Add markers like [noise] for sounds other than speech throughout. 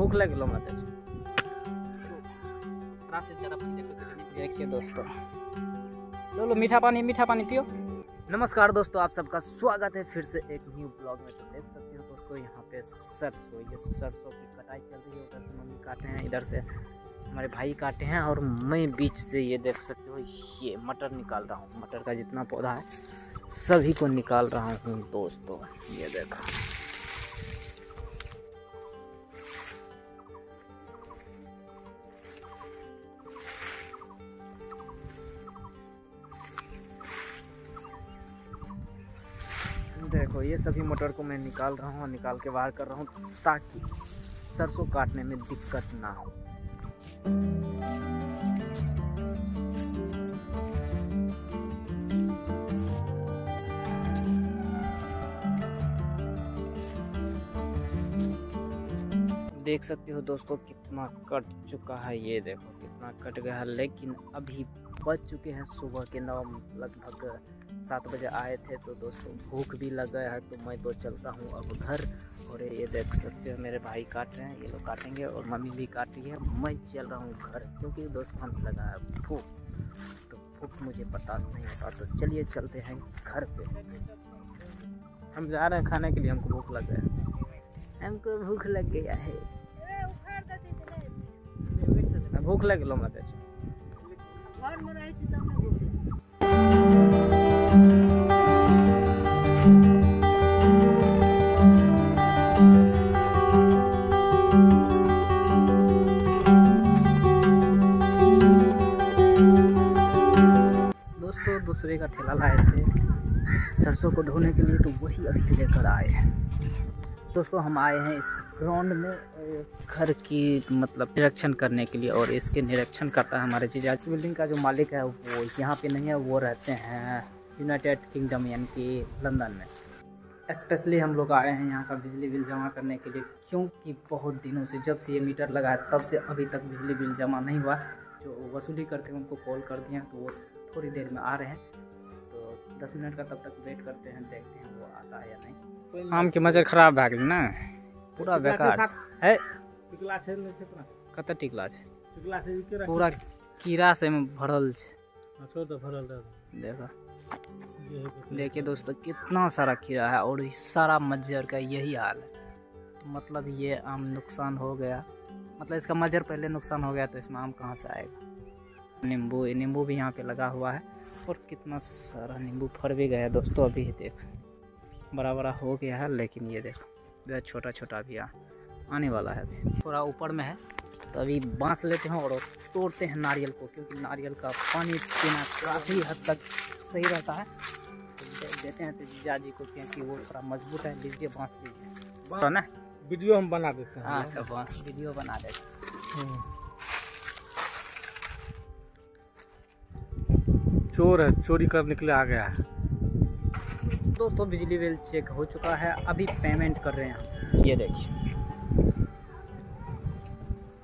भूख देख सकते हो देखिए दोस्तों? लो लो, मीठा पानी मीठा पानी पियो। नमस्कार दोस्तों, आप सबका स्वागत है फिर से एक न्यू ब्लॉग में। तो देख सकते हो दोस्तों, यहाँ पे सरसों ये सरसों की कटाई चल रही है। उधर से मम्मी काटे हैं, इधर से हमारे भाई काटे हैं और मैं बीच से ये देख सकते हो, ये मटर निकाल रहा हूँ। मटर का जितना पौधा है, सभी को निकाल रहा हूँ दोस्तों, ये देखो। देखो ये सभी मटर को मैं निकाल रहा हूँ और निकाल के बाहर कर रहा हूँ ताकि सरसों काटने में दिक्कत ना हो। देख सकते हो दोस्तों कितना कट चुका है, ये देखो कितना कट गया है, लेकिन अभी बच चुके हैं सुबह के नौ, लगभग सात बजे आए थे तो दोस्तों भूख भी लग गया है तो मैं तो चलता हूँ अब घर। और ये देख सकते हो मेरे भाई काट रहे हैं ये लोग काटेंगे और मम्मी भी काट रही है। मैं चल रहा हूँ घर क्योंकि दोस्तों हम लगा है भूख। तो भूख मुझे बर्दाश्त नहीं होता तो चलिए चलते हैं घर पे। हम जा रहे हैं खाने के लिए हमको भूख लग गया। हमको भूख लग गया है। भूख लग लो मत। दोस्तों सरसों को ढोने के लिए तो वही अभी लेकर आए हैं। दोस्तों, हम आए हैं इस ग्राउंड में घर की मतलब निरीक्षण करने के लिए और इसके निरीक्षण करता है हमारे जीजाज। बिल्डिंग का जो मालिक है, वो यहाँ पे नहीं है, वो रहते हैं यूनाइटेड किंगडम यानी कि लंदन में। स्पेशली हम लोग आए हैं यहाँ का बिजली बिल जमा करने के लिए, क्योंकि बहुत दिनों से जब से ये मीटर लगा है, तब से अभी तक बिजली बिल जमा नहीं हुआ। जो वसूली करके उनको कॉल कर दिया तो वो थोड़ी देर में आ रहे हैं। दस मिनट का तब तक वेट करते हैं देखते हैं वो आता है या नहीं। आम के मजर खराब भए गेल ना। पूरा बेकार। है? कतऽ टिकला छै? पूरा कीड़ा से में भरल छै। देखो। देखिए दोस्तों कितना सारा कीड़ा है और सारा मज्जर का यही हाल है। तो मतलब ये आम नुकसान हो गया। मतलब इसका मज्जर पहले नुकसान हो गया तो इसमें आम कहाँ से आएगा? नींबू नींबू भी यहाँ पे लगा हुआ है। और कितना सारा नींबू फर भी गया है दोस्तों अभी देख। बड़ा बड़ा हो गया है लेकिन ये देखो बहुत छोटा छोटा भी आने वाला है अभी। थोड़ा ऊपर में है तो अभी बाँस लेते हैं और तोड़ते हैं नारियल को क्योंकि नारियल का पानी पीना काफ़ी हद तक सही रहता है। तो देते हैं तो जीजा जी को क्योंकि वो थोड़ा मज़बूत है लीजिए बाँस लीजिए। तो ना? वीडियो हम बना देते हैं। हाँ अच्छा बाँस वीडियो बना देते चोर है चोरी कर निकले आ गया है। दोस्तों बिजली बिल चेक हो चुका है। अभी पेमेंट कर रहे हैं ये देखिए।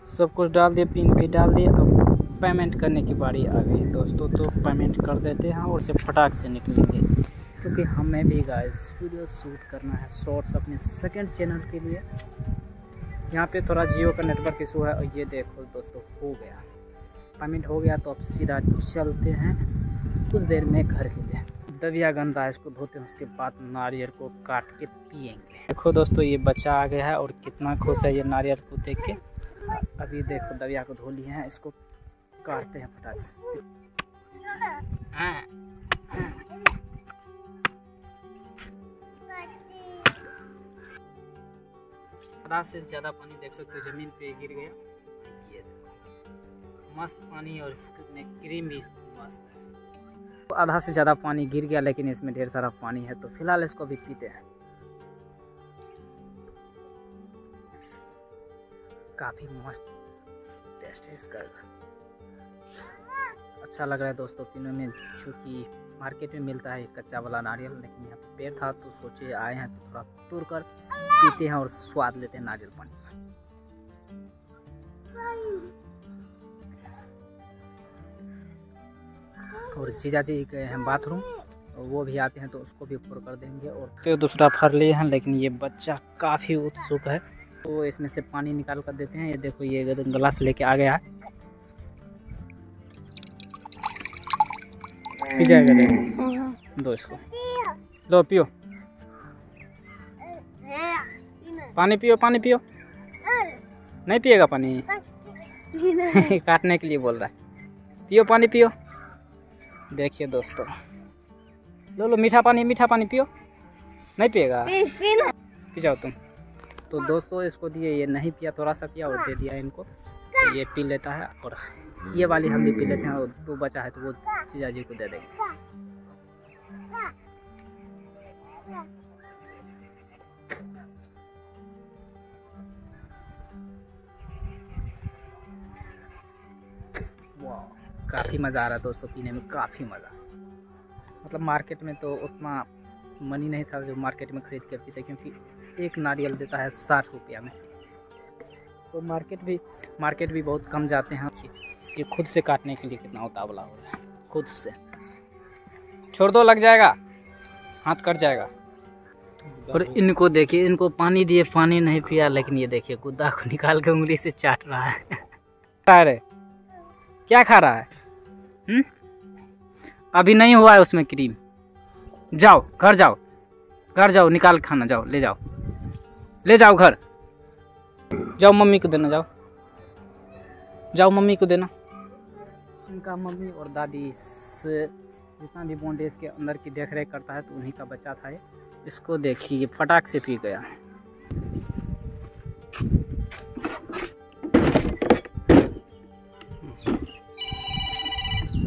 सब कुछ डाल दिए पिन भी डाल दिए अब पेमेंट करने की बारी आ गई। दोस्तों तो पेमेंट कर देते हैं और से फटाक से निकलेंगे। क्योंकि हमें भी गाइस वीडियो शूट करना है। शॉर्ट्स अपने सेकंड चैनल के लिए। यहाँ पे थोड़ा जियो का नेटवर्क इशू है। और ये देखो दोस्तों हो गया। पेमेंट हो गया तो अब सीधा चलते हैं। कुछ देर में घर के लिए। दबिया गंदा है इसको धोते हैं, उसके बाद नारियल को काट के पियेंगे। देखो दोस्तों, ये बच्चा आ गया है और कितना खुश है ये नारियल को देख के। अभी देखो दबिया को धो लिए हैं, इसको काटते हैं फटाक से। से ज़्यादा पानी देख सकते हो, ज़मीन पे गिर गया। ये मस्त पानी और इसमें क्रीम भी मस्त। है आधा से ज़्यादा पानी गिर गया, लेकिन इसमें ढेर सारा पानी है तो फ़िलहाल इसको भी पीते हैं। काफ़ी मस्त टेस्ट है इसका। अच्छा लग रहा है दोस्तों, पीने में चूँकि मार्केट में मिलता है कच्चा वाला नारियल, लेकिन यहाँ पेड़ था तो सोचे आए हैं तो थोड़ा तोड़ कर, पीते हैं और स्वाद लेते हैं नारियल पानी। का और जीजा जी गए हैं बाथरूम वो भी आते हैं तो उसको भी ऊपर कर देंगे और तो दूसरा फर लिए हैं, लेकिन ये बच्चा काफ़ी उत्सुक है। तो इसमें से पानी निकाल कर देते हैं। ये देखो, ये गिलास लेके आ गया है। पी जाएगा दो इसको। लो, पियो। पानी पियो पानी पियो। नहीं पिएगा पानी। [laughs] काटने के लिए बोल रहा है। पियो, पानी पियो। देखिए दोस्तों। लो लो मीठा पानी मीठा पानी पियो। नहीं पिएगा। पी जाओ तुम। तो दोस्तों इसको दिए ये नहीं पिया थोड़ा सा पिया और दे दिया इनको। तो ये पी लेता है और ये वाली हम भी पी लेते हैं और दो बचा है तो वो चीज़ा जी को दे देंगे। काफ़ी मज़ा आ रहा दोस्तों पीने में, काफ़ी मज़ा। मतलब मार्केट में तो उतना मनी नहीं था जो मार्केट में ख़रीद के पीते क्योंकि एक नारियल देता है साठ रुपया में। तो मार्केट भी मार्केट भी बहुत कम जाते हैं। ये खुद से काटने के लिए कितना उतावला हो रहा है, खुद से। छोड़ दो, लग जाएगा। हाथ कट जाएगा। और इनको देखिए, इनको पानी दिए, पानी नहीं पिया, लेकिन ये देखिए, गुद्दा को निकाल के उंगली से चाट रहा है। अरे क्या खा रहा है? हुँ? अभी नहीं हुआ है उसमें क्रीम जाओ, घर जाओ। घर जाओ, निकाल खाना, जाओ, ले जाओ। ले जाओ घर। जाओ मम्मी को देना, जाओ। जाओ मम्मी को देना। उनका मम्मी और दादी से जितना भी बॉन्डेज के अंदर की देख रेख करता है तो उन्हीं का बच्चा था ये। इसको देखिए फटाक से पी गया।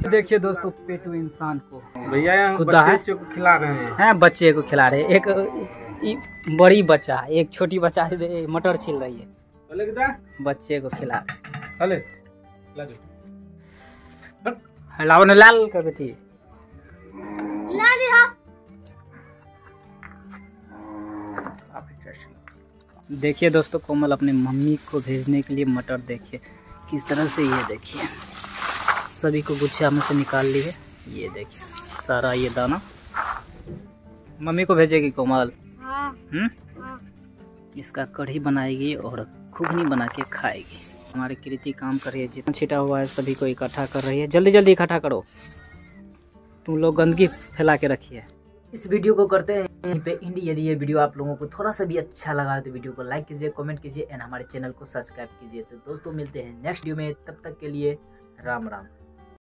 देखिए दोस्तों पेटू इंसान को। भैया यहाँ खुदा है? बच्चे को खिला रहे हैं। हैं बच्चे को खिला रहे एक बड़ी बच्चा एक छोटी बच्चा मटर छिल रही है। बच्चे को खिला रहे लाओ ने लाल कर बेटी। देखिए दोस्तों कोमल अपने मम्मी को भेजने के लिए मटर देखिए किस तरह से ये देखिए। सभी को गुच्छा में से निकाल ली है। ये देखिए सारा ये दाना। मम्मी को भेजेगी कोमल। हम्म? इसका कढ़ी बनाएगी और घुगनी बना के खाएगी। हमारी कृति काम कर रही है जितना छिटा हुआ है सभी को इकट्ठा कर रही है। जल्दी जल्दी इकट्ठा करो। तुम लोग गंदगी फैला के रखिए इस वीडियो को करते हैं यहीं पे इंडी। यदि ये वीडियो आप लोगों को थोड़ा सा भी अच्छा लगा तो वीडियो को लाइक कीजिए कमेंट कीजिए एंड हमारे चैनल को सब्सक्राइब कीजिए। तो दोस्तों मिलते हैं नेक्स्ट वीडियो में। तब तक के लिए राम राम।